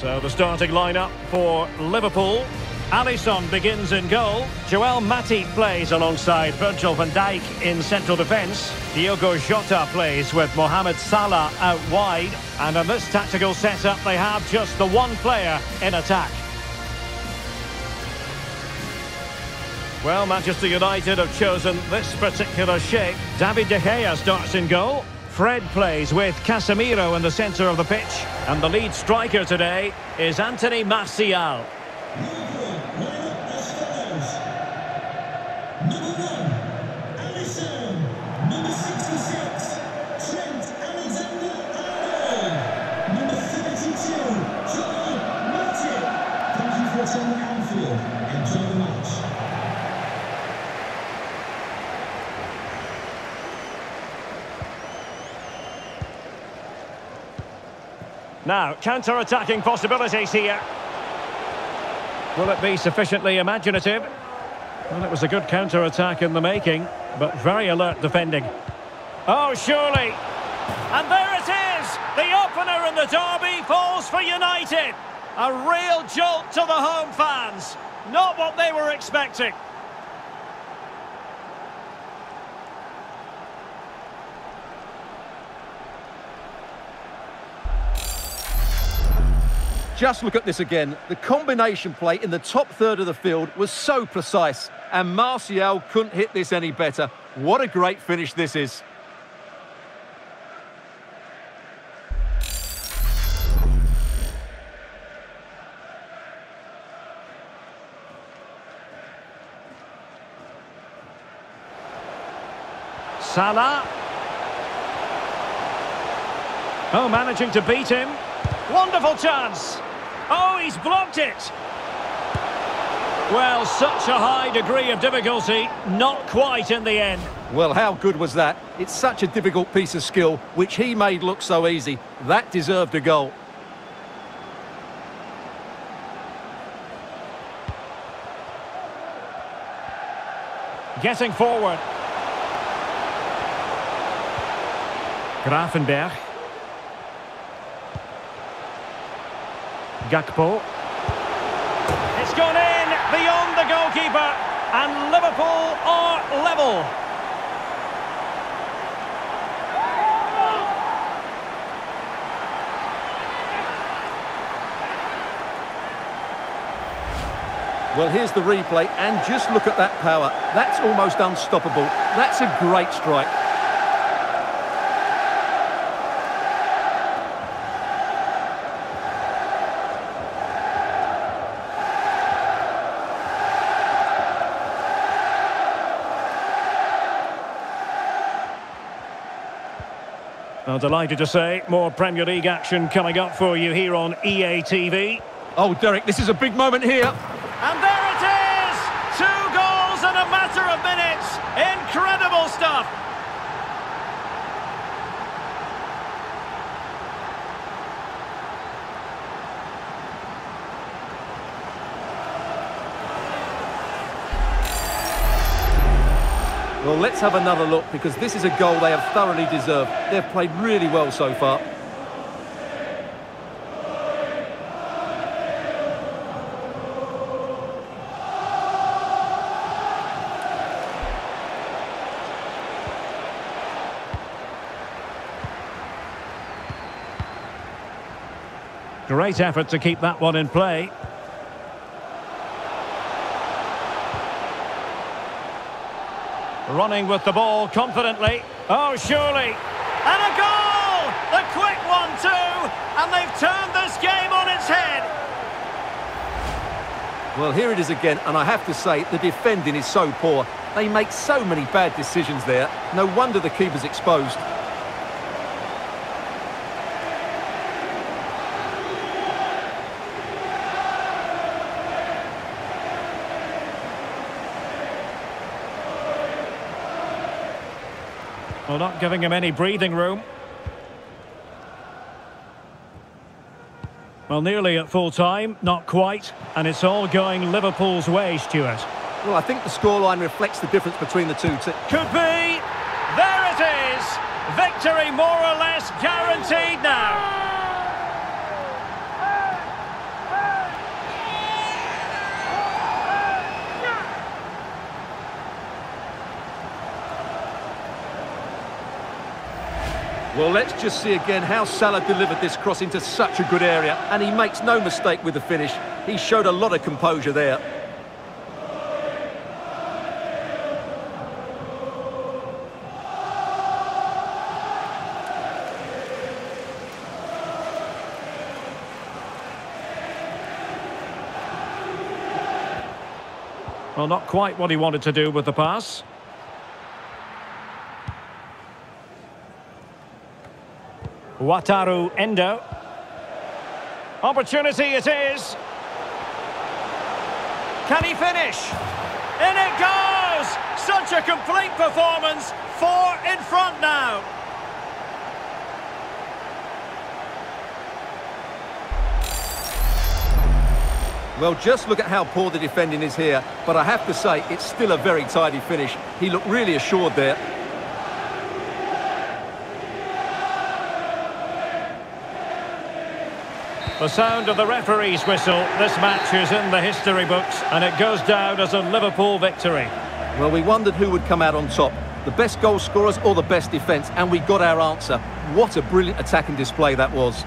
So the starting lineup for Liverpool. Alisson begins in goal. Joel Matip plays alongside Virgil van Dijk in central defence. Diogo Jota plays with Mohamed Salah out wide. And in this tactical setup, they have just the one player in attack. Well, Manchester United have chosen this particular shape. David De Gea starts in goal. Fred plays with Casemiro in the centre of the pitch. And the lead striker today is Anthony Martial. Now, counter-attacking possibilities here. Will it be sufficiently imaginative? Well, it was a good counter-attack in the making, but very alert defending. Oh, surely! And there it is! The opener in the derby falls for United! A real jolt to the home fans. Not what they were expecting. Just look at this again. The combination play in the top third of the field was so precise, and Martial couldn't hit this any better. What a great finish this is. Salah. Oh, managing to beat him. Wonderful chance. Oh, he's blocked it. Well, such a high degree of difficulty, not quite in the end. Well, how good was that? It's such a difficult piece of skill, which he made look so easy. That deserved a goal. Getting forward. Gravenberch. Gakpo. It's gone in beyond the goalkeeper and Liverpool are level. Well, here's the replay, and just look at that power. That's almost unstoppable. That's a great strike. Well, delighted to say, more Premier League action coming up for you here on EA TV. Oh, Derek, this is a big moment here. And there it is! Two goals in a matter of minutes! Incredible stuff! Well, let's have another look because this is a goal they have thoroughly deserved. They've played really well so far. Great effort to keep that one in play. Running with the ball confidently. Oh, surely. And a goal! The quick one, too! And they've turned this game on its head. Well, here it is again, and I have to say, the defending is so poor. They make so many bad decisions there. No wonder the keeper's exposed. Well, not giving him any breathing room. Well, nearly at full time, not quite, and it's all going Liverpool's way, Stuart. Well, I think the scoreline reflects the difference between the two teams. Could be. There it is. Victory more or less guaranteed now. Well, let's just see again how Salah delivered this cross into such a good area. And he makes no mistake with the finish. He showed a lot of composure there. Well, not quite what he wanted to do with the pass. Wataru Endo. Opportunity it is. Can he finish? In it goes! Such a complete performance. Four in front now. Well, just look at how poor the defending is here. But I have to say, it's still a very tidy finish. He looked really assured there. The sound of the referee's whistle. This match is in the history books and it goes down as a Liverpool victory. Well, we wondered who would come out on top. The best goal scorers or the best defence, and we got our answer. What a brilliant attacking display that was.